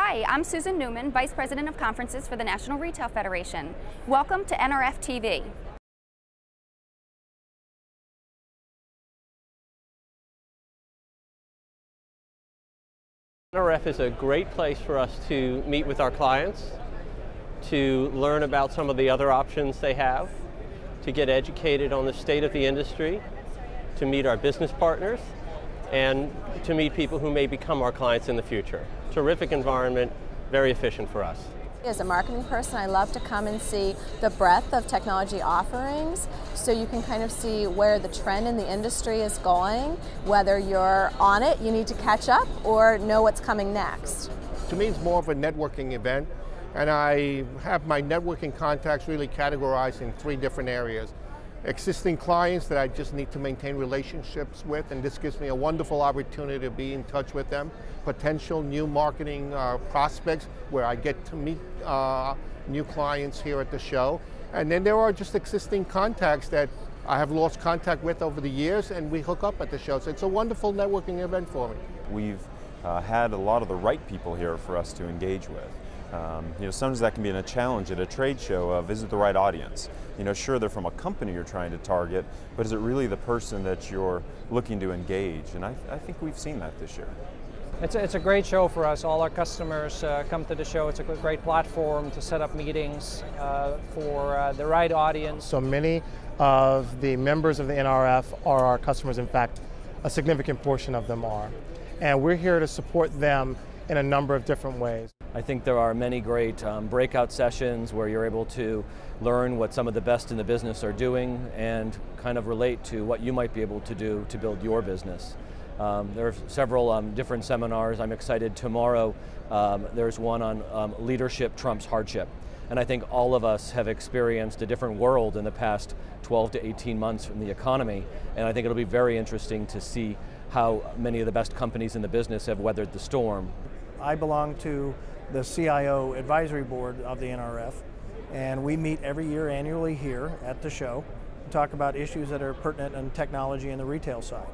Hi, I'm Susan Newman, Vice President of Conferences for the National Retail Federation. Welcome to NRF TV. NRF is a great place for us to meet with our clients, to learn about some of the other options they have, to get educated on the state of the industry, to meet our business partners, and to meet people who may become our clients in the future. Terrific environment, very efficient for us. As a marketing person, I love to come and see the breadth of technology offerings so you can kind of see where the trend in the industry is going, whether you're on it, you need to catch up, or know what's coming next. To me, it's more of a networking event, and I have my networking contacts really categorized in three different areas existing clients that I just need to maintain relationships with, and this gives me a wonderful opportunity to be in touch with them. Potential new marketing uh, prospects where I get to meet uh, new clients here at the show. And then there are just existing contacts that I have lost contact with over the years, and we hook up at the show. So it's a wonderful networking event for me. We've uh, had a lot of the right people here for us to engage with. Um, you know, sometimes that can be a challenge at a trade show of is it the right audience? You know, sure they're from a company you're trying to target, but is it really the person that you're looking to engage? And I, I think we've seen that this year. It's a, it's a great show for us. All our customers uh, come to the show. It's a great platform to set up meetings uh, for uh, the right audience. So many of the members of the NRF are our customers. In fact, a significant portion of them are. And we're here to support them in a number of different ways. I think there are many great um, breakout sessions where you're able to learn what some of the best in the business are doing and kind of relate to what you might be able to do to build your business. Um, there are several um, different seminars. I'm excited tomorrow. Um, there's one on um, leadership trumps hardship. And I think all of us have experienced a different world in the past 12 to 18 months from the economy. And I think it'll be very interesting to see how many of the best companies in the business have weathered the storm. I belong to the CIO advisory board of the NRF, and we meet every year annually here at the show to talk about issues that are pertinent in technology and the retail side.